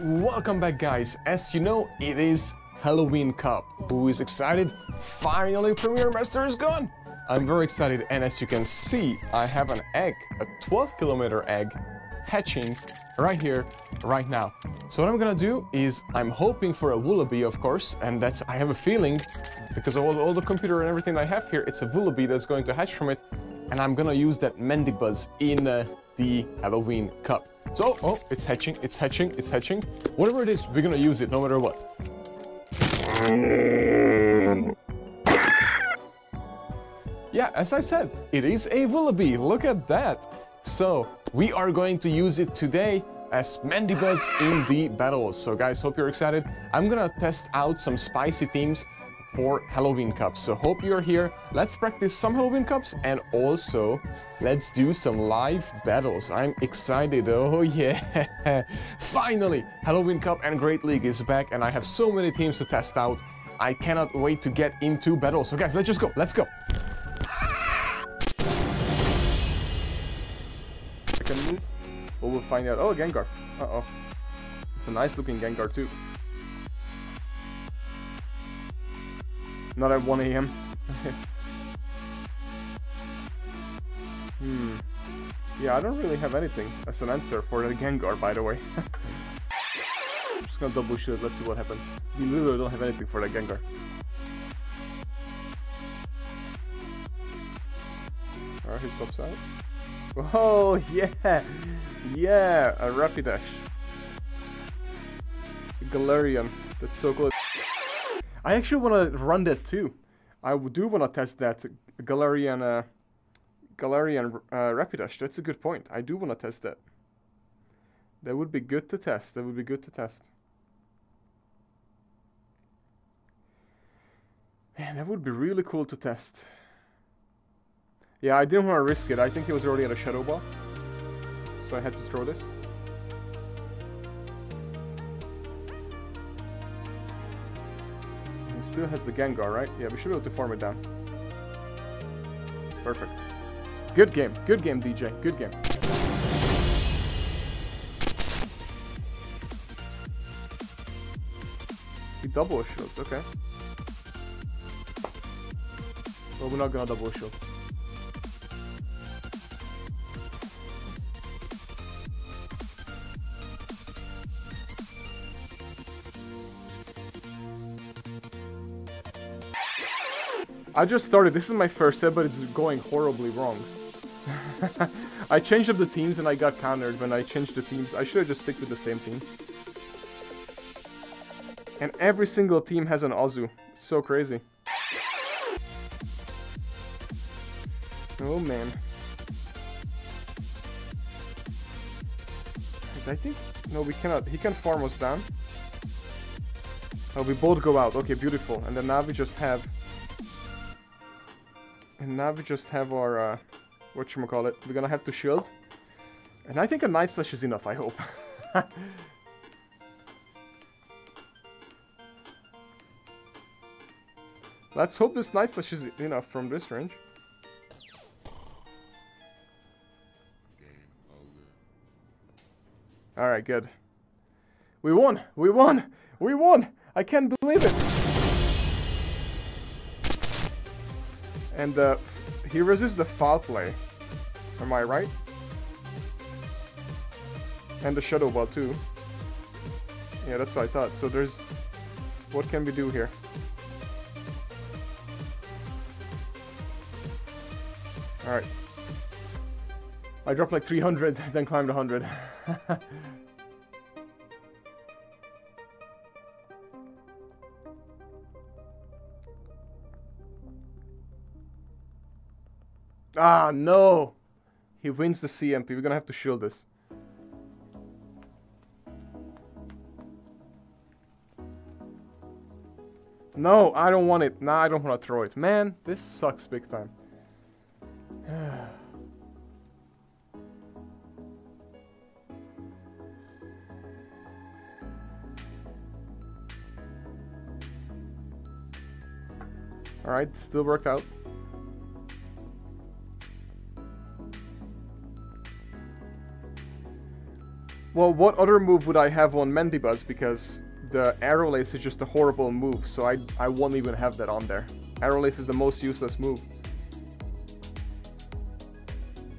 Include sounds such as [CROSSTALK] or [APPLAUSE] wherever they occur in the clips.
Welcome back guys. As you know, it is Halloween Cup. Who is excited? Finally Premier Master is gone! I'm very excited and as you can see, I have an egg, a 12 kilometer egg, hatching right here, right now. So what I'm gonna do is, I'm hoping for a Vullaby of course, and that's, I have a feeling, because of all, all the computer and everything I have here, it's a Vullaby that's going to hatch from it, and I'm gonna use that Mandibuzz in uh, the Halloween Cup. So, oh, it's hatching, it's hatching, it's hatching. Whatever it is, we're gonna use it no matter what. Yeah, as I said, it is a Vullaby. Look at that. So, we are going to use it today as Mandibuzz in the battles. So guys, hope you're excited. I'm gonna test out some spicy teams for Halloween Cups. So hope you're here. Let's practice some Halloween Cups and also let's do some live battles. I'm excited. Oh [LAUGHS] yeah. Finally, Halloween Cup and Great League is back and I have so many teams to test out. I cannot wait to get into battles. So guys, let's just go. Let's go. Second move. But we'll find out. Oh, Gengar. Uh-oh. It's a nice looking Gengar too. Not at 1 a.m. [LAUGHS] hmm. Yeah, I don't really have anything as an answer for the Gengar, by the way. [LAUGHS] Just gonna double shoot. it, Let's see what happens. We literally don't have anything for the Gengar. Alright, he stops out. Oh, [LAUGHS] yeah! Yeah, a Rapidash. Galarian. That's so close. I actually want to run that too. I do want to test that Galarian, uh, Galarian uh, Rapidash. That's a good point. I do want to test that. That would be good to test. That would be good to test. Man, that would be really cool to test. Yeah, I didn't want to risk it. I think he was already at a Shadow Ball. So I had to throw this. He still has the Gengar, right? Yeah, we should be able to farm it down. Perfect. Good game. Good game, DJ. Good game. He double shields, okay. Well, we're not gonna double shield. I just started. This is my first set, but it's going horribly wrong. [LAUGHS] I changed up the teams and I got countered when I changed the teams. I should have just stick with the same team. And every single team has an. It's so crazy. Oh man. I think... No, we cannot. He can farm us down. Oh, we both go out. Okay, beautiful. And then now we just have... And now we just have our... Uh, whatchamacallit. We're gonna have to shield. And I think a Night Slash is enough, I hope. [LAUGHS] Let's hope this Night Slash is enough from this range. Alright, good. We won! We won! We won! I can't believe it! And uh, he resists the foul play. Am I right? And the Shadow Ball too. Yeah, that's what I thought. So there's... What can we do here? Alright. I dropped like 300, [LAUGHS] then climbed 100. [LAUGHS] ah, no! He wins the CMP. We're gonna have to shield this. No, I don't want it. Nah, I don't want to throw it. Man, this sucks big time. [SIGHS] Alright, still worked out. Well, what other move would I have on Mandibuzz? Because the Aerial Ace is just a horrible move, so I, I won't even have that on there. Aerial Ace is the most useless move.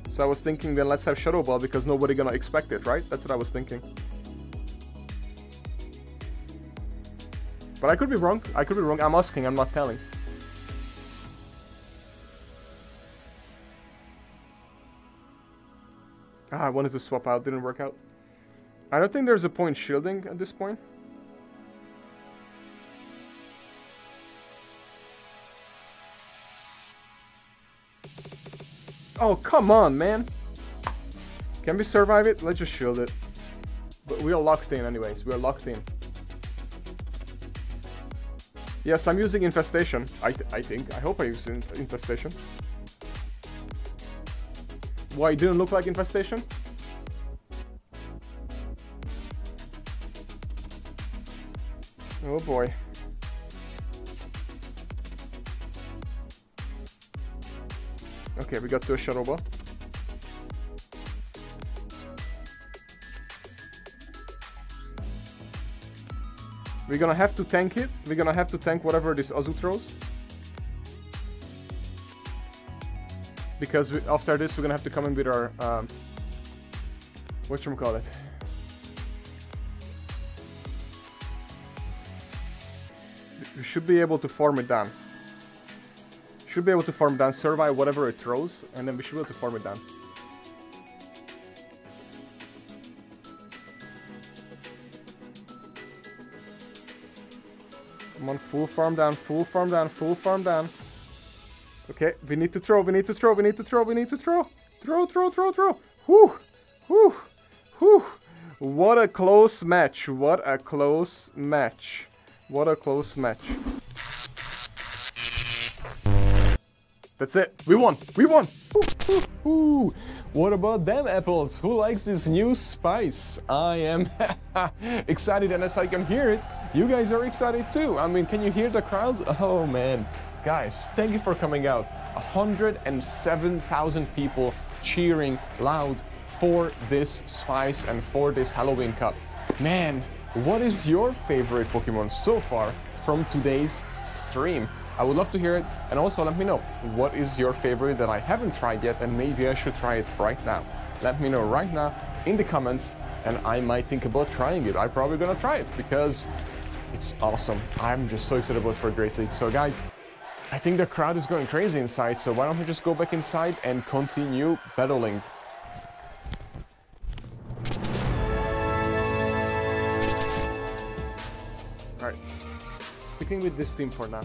So I was thinking then let's have Shadow Ball because nobody gonna expect it, right? That's what I was thinking. But I could be wrong. I could be wrong. I'm asking, I'm not telling. Ah, I wanted to swap out, didn't work out. I don't think there's a point shielding at this point. Oh, come on, man. Can we survive it? Let's just shield it. But we are locked in anyways. We are locked in. Yes, I'm using Infestation. I, th I think. I hope I use in Infestation. Why, it didn't look like Infestation? Oh boy. Okay, we got to a Shadow Ball. We're gonna have to tank it. We're gonna have to tank whatever this Azu throws. Because we, after this, we're gonna have to come in with our... Um, whatchamacallit? Should be able to farm it down. Should be able to farm down, survive whatever it throws, and then we should be able to farm it down. Come on, full farm down, full farm down, full farm down. Okay, we need to throw, we need to throw, we need to throw, we need to throw. Throw, throw, throw, throw. Whew, whew, whew. What a close match, what a close match. What a close match. That's it. We won. We won. Ooh, ooh, ooh. What about them apples? Who likes this new spice? I am [LAUGHS] excited and as I can hear it, you guys are excited too. I mean, can you hear the crowd? Oh man. Guys, thank you for coming out. 107,000 people cheering loud for this spice and for this Halloween cup. Man, what is your favorite Pokemon so far from today's stream? I would love to hear it. And also let me know, what is your favorite that I haven't tried yet and maybe I should try it right now. Let me know right now in the comments and I might think about trying it. I'm probably gonna try it because it's awesome. I'm just so excited about for Great League. So guys, I think the crowd is going crazy inside, so why don't we just go back inside and continue battling. Sticking with this team for now.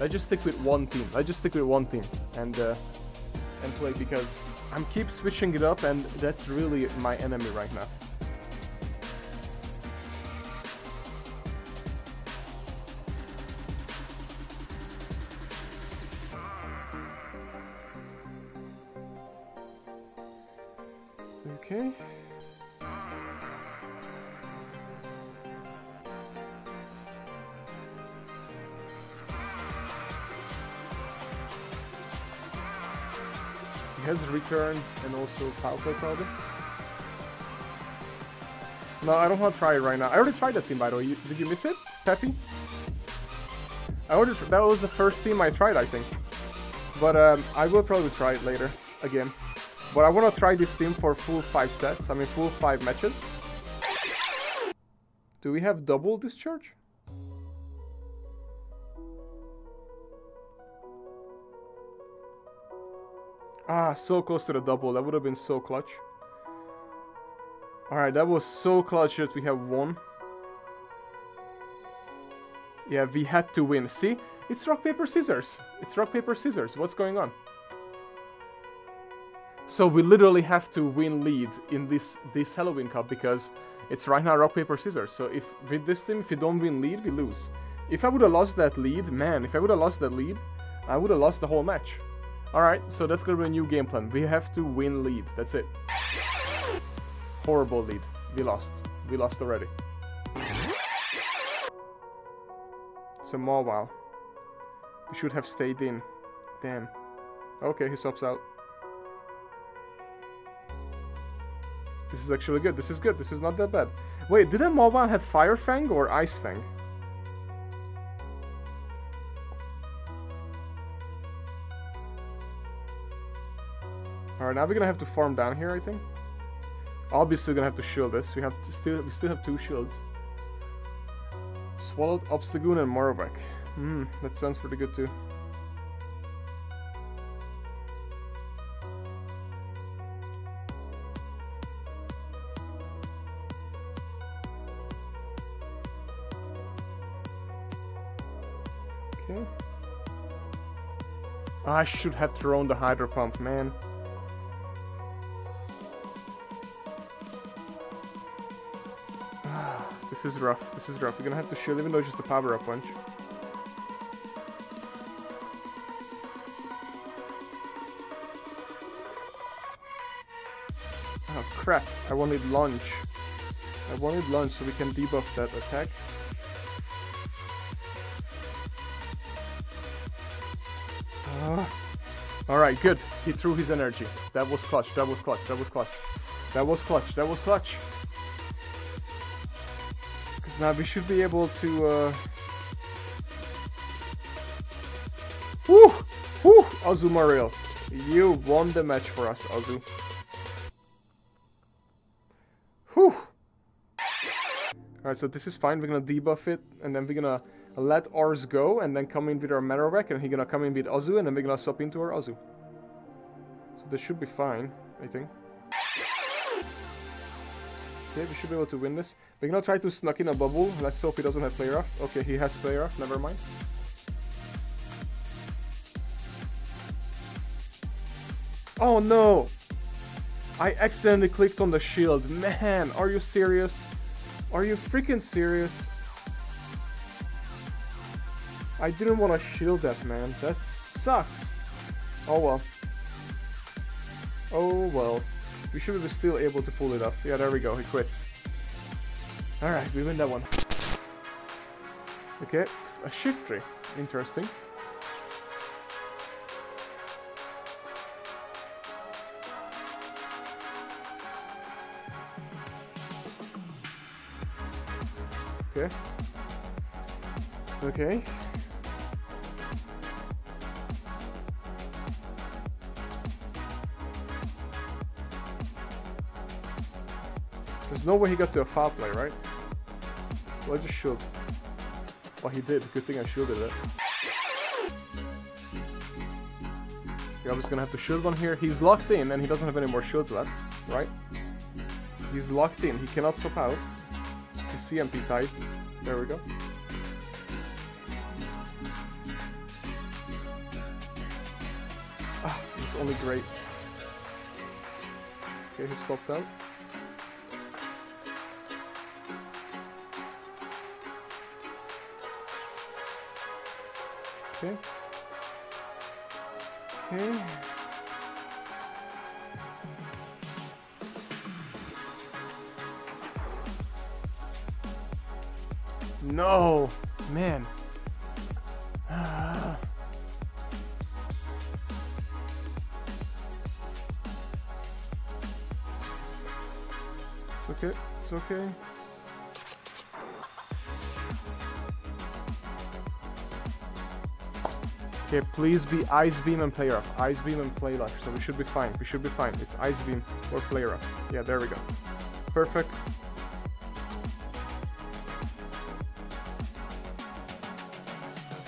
Let's just stick with one team. Let's just stick with one team and uh, and play because I'm keep switching it up and that's really my enemy right now. Okay. Has return and also play probably. No, I don't want to try it right now. I already tried that team by the way. You, did you miss it, Peppy? I already that was the first team I tried, I think. But um, I will probably try it later again. But I want to try this team for full five sets. I mean, full five matches. Do we have double discharge? Ah, so close to the double. That would have been so clutch. Alright, that was so clutch that we have won. Yeah, we had to win. See? It's rock, paper, scissors. It's rock, paper, scissors. What's going on? So we literally have to win lead in this, this Halloween Cup because it's right now rock, paper, scissors. So if with this team, if we don't win lead, we lose. If I would have lost that lead, man, if I would have lost that lead, I would have lost the whole match. Alright, so that's gonna be a new game plan. We have to win lead. That's it. Horrible lead. We lost. We lost already. It's a mobile. We should have stayed in. Damn. Okay, he stops out. This is actually good. This is good. This is not that bad. Wait, did a mobile have Fire Fang or Ice Fang? Alright, now we're gonna have to farm down here, I think. Obviously, gonna have to shield this. We have to still we still have two shields. Swalot, Obstagoon, and Marowak. Hmm, that sounds pretty good too. Okay. I should have thrown the hydro pump, man. [SIGHS] this is rough. This is rough. We're gonna have to shield even though it's just a power up punch. Oh crap, I wanted launch. I wanted launch so we can debuff that attack. Ah. Alright, good. He threw his energy. That was clutch, that was clutch, that was clutch. That was clutch, that was clutch. Because now we should be able to... Uh... Woo! Woo! Mario, You won the match for us, Azu. Whew! Alright, so this is fine. We're gonna debuff it, and then we're gonna let ours go, and then come in with our Marowak, and he's gonna come in with Azu, and then we're gonna swap into our Azu. So this should be fine, I think. Okay, we should be able to win this. We're gonna try to snuck in a bubble. Let's hope he doesn't have Play Rough. Okay, he has Play Rough. never mind. Oh no! I accidentally clicked on the shield. Man, are you serious? Are you freaking serious? I didn't want to shield that, man. That sucks. Oh well. Oh well. We should be still able to pull it off. Yeah, there we go. He quits. Alright, we win that one. Okay, a Shiftry. Interesting. Okay. Okay. There's no way he got to a foul play, right? Well, I just should. Well, he did. Good thing I shielded it. Yeah, I'm gonna have to shield one here. He's locked in and he doesn't have any more shields left, right? He's locked in. He cannot stop out. He's CMP type. There we go. Ah, it's only great. Okay, he stopped out. Okay. Okay. No, man. It's okay. It's okay. Okay, please be Ice Beam and Play Rough. Ice Beam and Play Rough. So we should be fine. We should be fine. It's Ice Beam or Play Rough. Yeah, there we go. Perfect.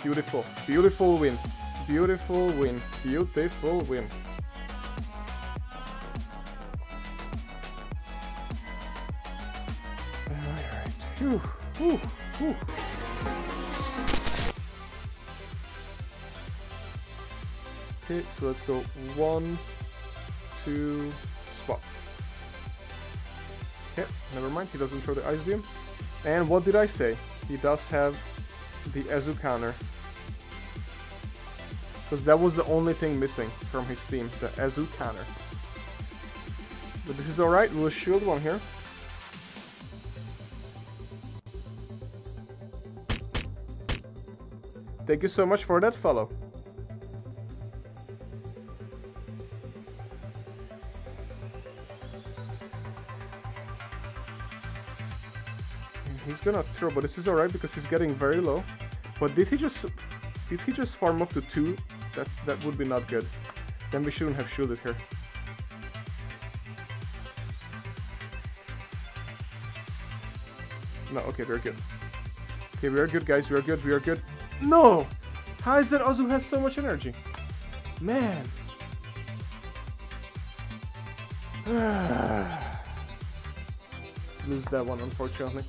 Beautiful. Beautiful win. Beautiful win. Beautiful win. Alright. Whew. Whew. Whew. Okay, so let's go one, two, swap. Okay, never mind, he doesn't throw the ice beam. And what did I say? He does have the Azu counter. Because that was the only thing missing from his team, the Azu counter. But this is alright, we'll shield one here. Thank you so much for that follow. Gonna throw, but this is alright because he's getting very low. But did he just did he just farm up to two? That that would be not good. Then we shouldn't have shielded here. No, okay, we're good. Okay, we are good, guys. We are good. We are good. No! How is that Azu has so much energy? Man. [SIGHS] Lose that one, unfortunately.